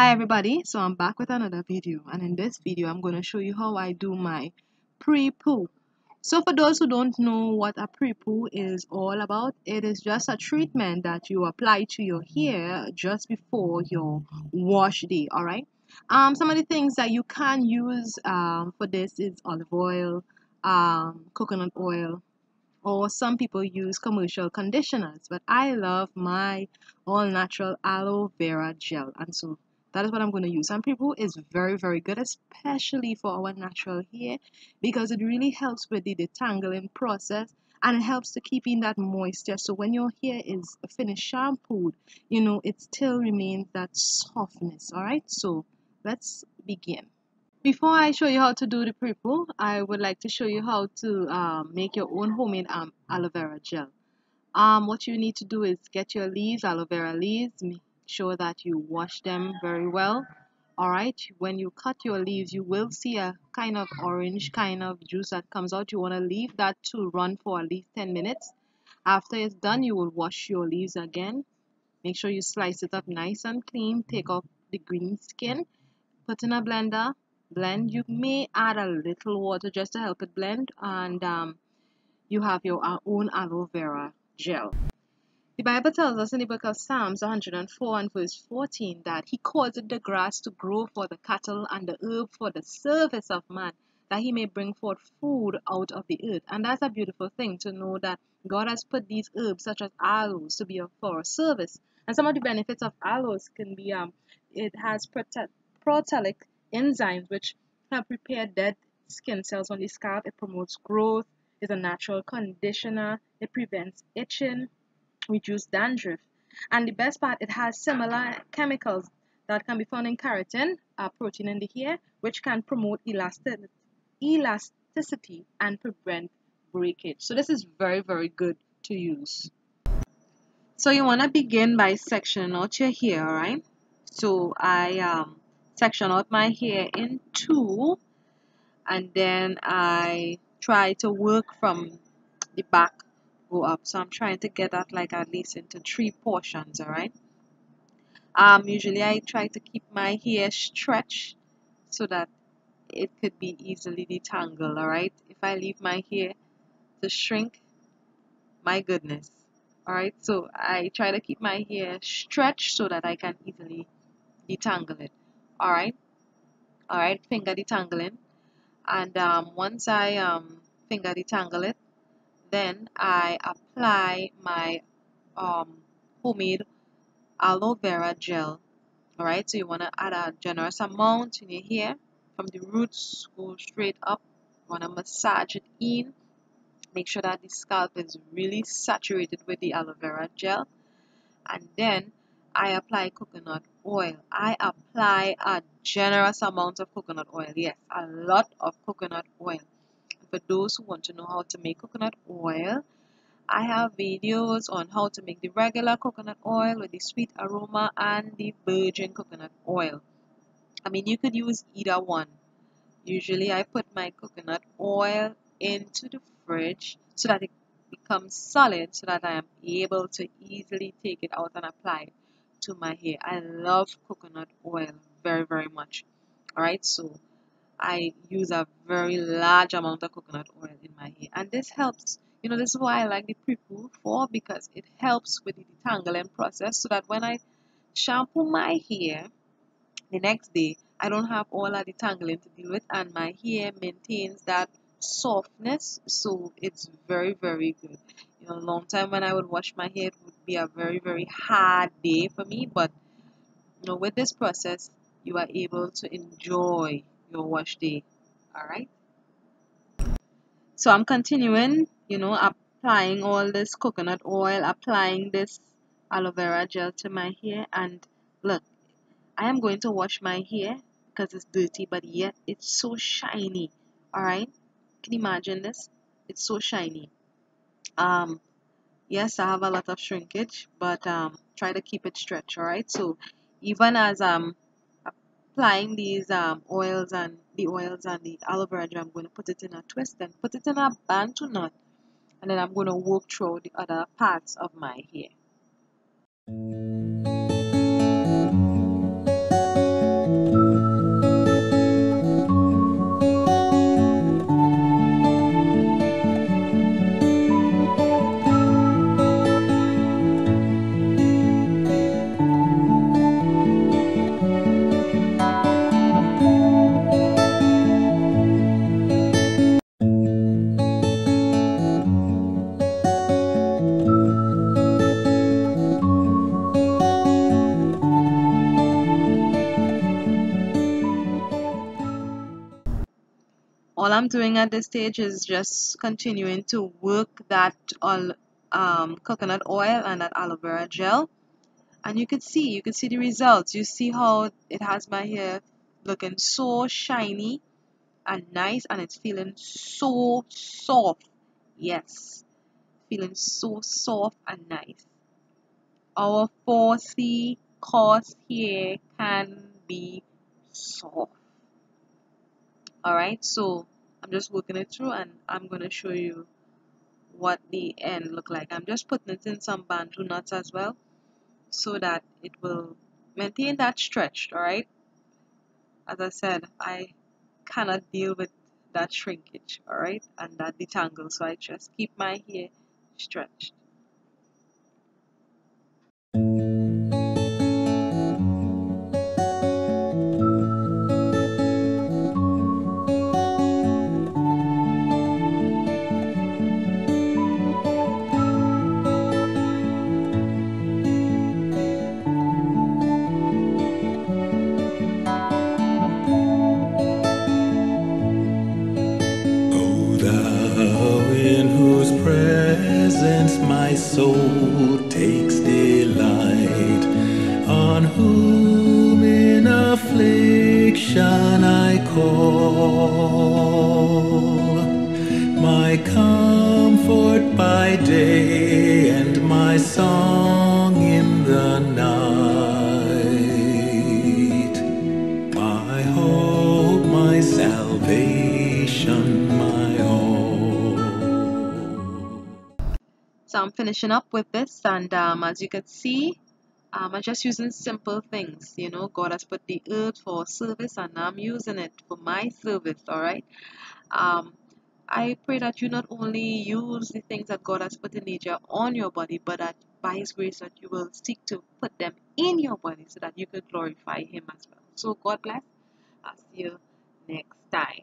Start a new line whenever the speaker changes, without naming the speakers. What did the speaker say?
Hi everybody, so I'm back with another video and in this video I'm going to show you how I do my pre-poo. So for those who don't know what a pre-poo is all about, it is just a treatment that you apply to your hair just before your wash day, alright? Um, some of the things that you can use um, for this is olive oil, um, coconut oil, or some people use commercial conditioners but I love my all natural aloe vera gel and so that is what I'm going to use. And pre-poo is very very good especially for our natural hair because it really helps with the detangling process and it helps to keep in that moisture. So when your hair is finished shampooed you know it still remains that softness all right? So let's begin. Before I show you how to do the pre-poo, I would like to show you how to um, make your own homemade um, aloe vera gel. Um, what you need to do is get your leaves, aloe vera leaves, sure that you wash them very well. Alright, when you cut your leaves, you will see a kind of orange kind of juice that comes out. You want to leave that to run for at least 10 minutes. After it's done, you will wash your leaves again. Make sure you slice it up nice and clean. Take off the green skin. Put in a blender blend you may add a little water just to help it blend and um, you have your uh, own aloe vera gel the bible tells us in the book of psalms 104 and verse 14 that he caused the grass to grow for the cattle and the herb for the service of man that he may bring forth food out of the earth. And that's a beautiful thing to know that god has put these herbs such as aloes to be of for service. And some of the benefits of aloes can be um it has proteolytic enzymes which help repair dead skin cells on the scalp. It promotes growth, is a natural conditioner, it prevents itching, reduces dandruff. And the best part, it has similar chemicals that can be found in keratin, a protein in the hair, which can promote elasticity and prevent breakage. So this is very, very good to use. So you want to begin by sectioning out your hair, alright? So I um, section out my hair in two and then I try to work from the back go up. So I'm trying to get that like at least into three portions alright um usually I try to keep my hair stretched so that it could be easily detangled alright if I leave my hair to shrink my goodness alright so I try to keep my hair stretched so that I can easily detangle it all right? All right finger detangling. And um, once I um, finger detangle it then I apply my um, homemade aloe vera gel all right so you want to add a generous amount in your hair from the roots go straight up you want to massage it in make sure that the scalp is really saturated with the aloe vera gel and then I apply coconut oil. I apply a generous amount of coconut oil. Yes, a lot of coconut oil. For those who want to know how to make coconut oil, I have videos on how to make the regular coconut oil with the sweet aroma and the virgin coconut oil. I mean, you could use either one. Usually, I put my coconut oil into the fridge so that it becomes solid so that I am able to easily take it out and apply it to my hair. I love coconut oil very, very much. Alright, so I use a very large amount of coconut oil in my hair. And this helps, you know, this is why I like the pre-poo for because it helps with the detangling process so that when I shampoo my hair the next day, I don't have all that detangling to deal with and my hair maintains that softness so it's very very good you know long time when I would wash my hair it would be a very very hard day for me but you know with this process you are able to enjoy your wash day. All right so I'm continuing you know applying all this coconut oil applying this aloe vera gel to my hair. And look I am going to wash my hair because it's dirty but yet it's so shiny. All right can you imagine this? It's so shiny. Um yes I have a lot of shrinkage but um try to keep it stretched alright? So even as I'm applying these um oils and the oils and the aloe vera gel I'm going to put it in a twist and put it in a bantu knot and then I'm going to work through the other parts of my hair I'm doing at this stage is just continuing to work that all um, coconut oil and that aloe vera gel. And you can see you can see the results. You see how it has my hair looking so shiny and nice and it's feeling so soft. Yes feeling so soft and nice. Our 4C course here can be soft. Alright so I'm just working it through and I'm going to show you what the end look like. I'm just putting it in some bantu knots as well so that it will maintain that stretch alright? As I said I cannot deal with that shrinkage alright? And that detangle so I just keep my hair stretched
affliction I call. My comfort by day and my song in the night, my hope, my salvation, my all.
So I'm finishing up with this and um, as you can see, um, I'm just using simple things. You know, God has put the earth for service and I'm using it for my service, alright? Um, I pray that you not only use the things that God has put in nature on your body, but that by His grace that you will seek to put them in your body so that you can glorify Him as well. So God bless. I'll see you next time.